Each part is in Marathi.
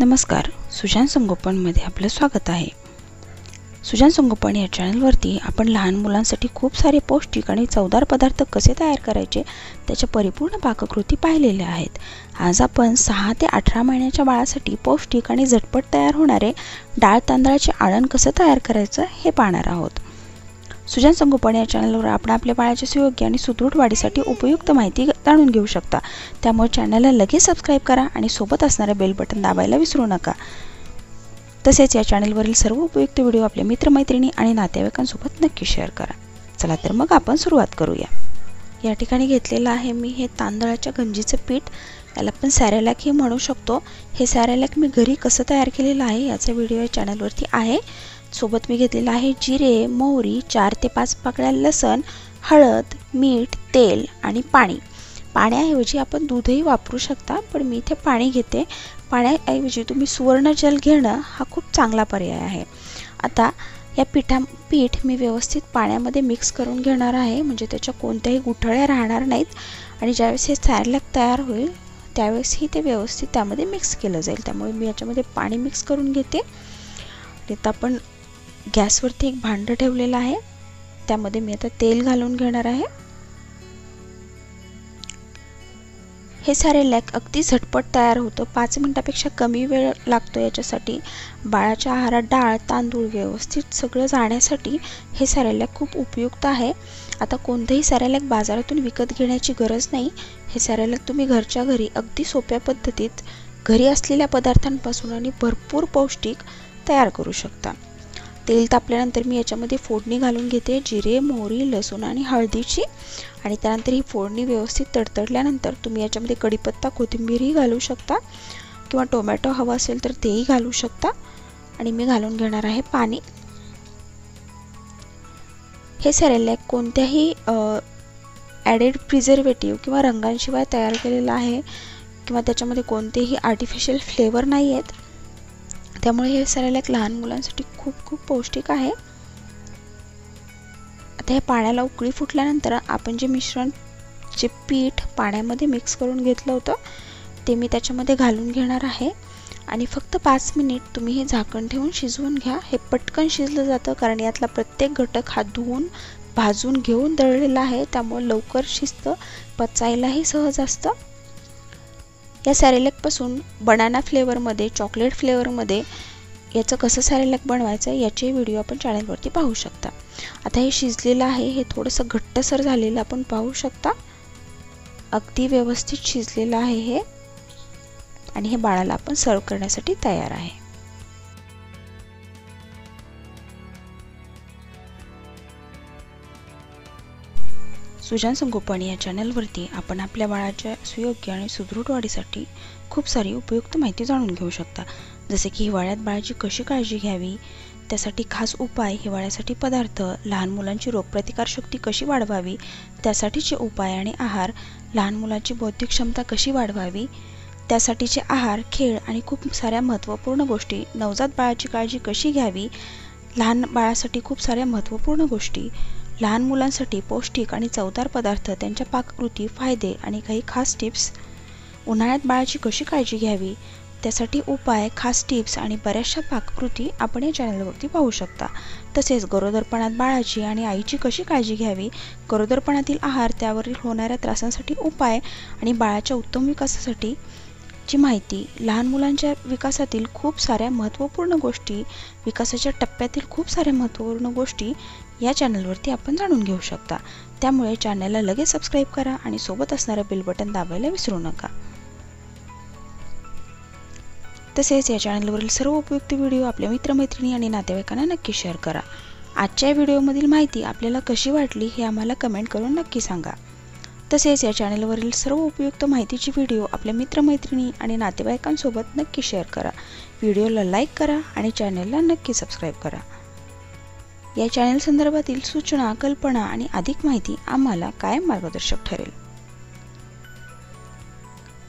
नमस्कार सुजान संगोपनमध्ये आपलं स्वागत आहे. सुजान संगोपन या चॅनलवरती आपण लहान मुलांसाठी खूप सारे पौष्टिक आणि चवदार पदार्थ कसे तयार करायचे त्याच्या परिपूर्ण पाककृती पाहिलेल्या आहेत. आज आपण सहा ते अठरा महिन्याच्या बाळासाठी पौष्टिक आणि झटपट तयार होणारे डाळ तांदळाचे आळण कसं तयार करायचं हे पाहणार आहोत. सुजन संगोपन या चॅनलवर आपण आपल्या बाळाच्या सुयोग्य आणि सुदृढ वाढीसाठी उपयुक्त माहिती जाणून घेऊ शकता. त्यामुळे चॅनलला लगेच सबस्क्राईब करा आणि सोबत असणारे बेल बटन दाबायला विसरू नका. तसेच या चॅनलवरील सर्व उपयुक्त व्हिडिओ आपल्या मित्रमैत्रिणी आणि नातेवाईकांसोबत नक्की शेअर करा. चला तर मग आपण सुरुवात करूया. या ठिकाणी घेतलेलं आहे मी हे तांदळाच्या गंजीचं पीठ. याला पण सॅरेलॅक हे म्हणू शकतो. हे सॅरेलॅक मी घरी कसं तयार केलेलं आहे याचा व्हिडिओ या चॅनलवरती आहे. सोबत मी घेतलेलं आहे जिरे मोहरी चार ते पाच पाकळ्या लसण हळद मीठ तेल आणि पाणी. पाण्याऐवजी आपण दूधही वापरू शकता पण मी इथे पाणी घेते. पाण्याऐवजी तुम्ही सुवर्णजल घेणं हा खूप चांगला पर्याय आहे. आता या पिठा पीठ मी व्यवस्थित पाण्यामध्ये मिक्स करून घेणार आहे म्हणजे त्याच्या कोणत्याही गुठळ्या राहणार नाहीत. आणि ज्यावेळेस हे सॅरलॅक तयार होईल त्यावेळेसही ते व्यवस्थित त्यामध्ये मिक्स केलं जाईल. त्यामुळे मी याच्यामध्ये पाणी मिक्स करून घेते. आता आपण गॅसवरती एक भांडं ठेवलेलं आहे. त्यामध्ये मी आता तेल घालून घेणार आहे. हे सारे लॅक अगदी झटपट तयार होतं. पाच मिनटापेक्षा कमी वेळ लागतो याच्यासाठी. बाळाच्या आहारात डाळ तांदूळ व्यवस्थित सगळं जाण्यासाठी हे सारे लॅक खूप उपयुक्त आहे. आता कोणतंही सॅरेलॅक बाजारातून विकत घेण्याची गरज नाही. हे सॅरेलॅक तुम्ही घरच्या घरी अगदी सोप्या पद्धतीत घरी असलेल्या पदार्थांपासून आणि भरपूर पौष्टिक तयार करू शकता. तेल तापल्यानंतर मी याच्यामध्ये फोडणी घालून घेते जिरे मोहरी लसूण आणि हळदीची. आणि त्यानंतर ही फोडणी व्यवस्थित तडतडल्यानंतर तुम्ही याच्यामध्ये कढीपत्ता कोथिंबीरही घालू शकता किंवा टोमॅटो हवा असेल तर तेही घालू शकता. आणि मी घालून घेणार आहे पाणी. हे सॅरेलॅक कोणत्याही ॲडेड प्रिझर्वेटिव्ह किंवा रंगांशिवाय तयार केलेलं आहे किंवा त्याच्यामध्ये कोणतेही आर्टिफिशियल फ्लेवर नाही आहेत त्यामुळे हे सॅरेलॅक लहान मुलांसाठी खूप खूप पौष्टिक आहे. आता हे पाण्याला उकळी फुटल्यानंतर आपण जे मिश्रण जे पीठ पाण्यामध्ये मिक्स करून घेतलं होतं ते मी त्याच्यामध्ये घालून घेणार आहे. आणि फक्त पाच मिनिट तुम्ही हे झाकण ठेवून शिजवून घ्या. हे पटकन शिजलं जातं कारण यातला प्रत्येक घटक हा धुवून भाजून घेऊन दळलेला आहे. त्यामुळे लवकर शिजतं पचायलाही सहज असतं. या सॅरेलॅकपासून बनाना फ्लेवरमध्ये चॉकलेट फ्लेवरमध्ये याचं कसं सॅरेलॅक बनवायचं याचे व्हिडिओ आपण चॅनलवरती पाहू शकता. आता हे शिजलेलं आहे हे थोडंसं घट्टसर झालेलं आपण पाहू शकता. अगदी व्यवस्थित शिजलेलं आहे हे. आणि हे बाळाला आपण सर्व करण्यासाठी तयार आहे. सुजान संगोपन या चॅनलवरती आपण आपल्या बाळाच्या सुयोग्य आणि सुदृढ वाढीसाठी खूप सारी उपयुक्त माहिती जाणून घेऊ शकता. जसे की हिवाळ्यात बाळाची कशी काळजी घ्यावी? त्यासाठी खास उपाय हिवाळ्यासाठी पदार्थ लहान मुलांची रोगप्रतिकारशक्ती कशी वाढवावी? त्यासाठीचे उपाय आणि आहार लहान मुलांची बौद्धिक क्षमता कशी वाढवावी? त्यासाठीचे आहार खेळ आणि खूप साऱ्या महत्त्वपूर्ण गोष्टी नवजात बाळाची काळजी कशी घ्यावी? लहान बाळासाठी खूप साऱ्या महत्त्वपूर्ण गोष्टी लहान मुलांसाठी पौष्टिक आणि चवदार पदार्थ त्यांच्या पाककृती फायदे आणि काही खास टिप्स. उन्हाळ्यात बाळाची कशी काळजी घ्यावी? त्यासाठी उपाय खास टिप्स आणि बऱ्याचशा पाककृती आपण या चॅनलवरती पाहू शकता. तसेच गरोदरपणात बाळाची आणि आईची कशी काळजी घ्यावी? गरोदरपणातील आहार त्यावरील होणाऱ्या त्रासांसाठी उपाय आणि बाळाच्या उत्तम विकासासाठी ची माहिती लहान मुलांच्या विकासातील खूप साऱ्या महत्त्वपूर्ण गोष्टी विकासाच्या टप्प्यातील खूप साऱ्या महत्त्वपूर्ण गोष्टी या चॅनलवरती आपण जाणून घेऊ शकता. त्यामुळे चॅनलला लगेच सबस्क्राईब करा आणि सोबत असणारं बेल बटन दाबायला विसरू नका. तसेच या चॅनलवरील सर्व उपयुक्त व्हिडिओ आपल्या मित्रमैत्रिणी आणि नातेवाईकांना नक्की शेअर करा. आजच्या व्हिडिओमधील माहिती आपल्याला कशी वाटली हे आम्हाला कमेंट करून नक्की सांगा. तसेच या चॅनलवरील सर्व उपयुक्त माहितीची व्हिडिओ आपल्या मित्रमैत्रिणी आणि नातेवाईकांसोबत नक्की शेअर करा. व्हिडिओला लाईक करा आणि चॅनलला नक्की सबस्क्राईब करा. या चॅनल संदर्भातील सूचना कल्पना आणि अधिक माहिती आम्हाला कायम मार्गदर्शक ठरेल.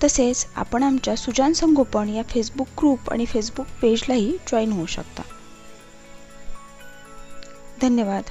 तसेच आपण आमच्या सुजान संगोपन या फेसबुक ग्रुप आणि फेसबुक पेजलाही जॉईन होऊ शकता. धन्यवाद.